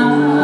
my